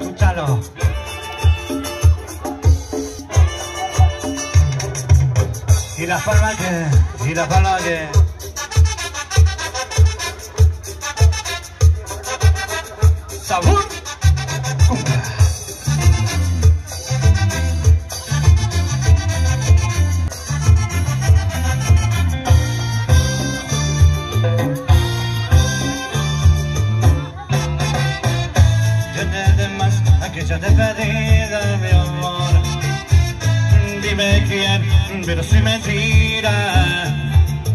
Escúchalo. Y la palma que, y la palma que. Sabor. Aquella despedida, mi amor. Dime quién, pero si mentira.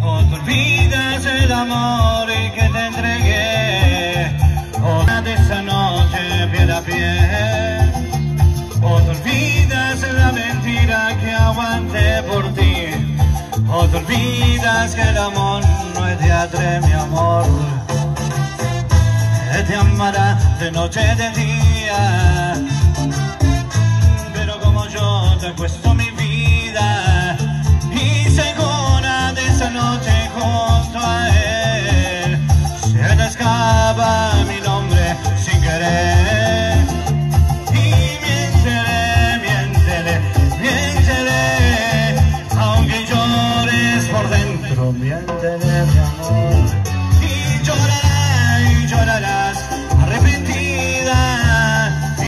O te olvidas el amor que te entregué. O de esa noche piel a pie. O te olvidas la mentira que aguanté por ti. O te olvidas que el amor no es teatro, mi amor te amará de noche y de día. Por dentro, miéntele mi amor.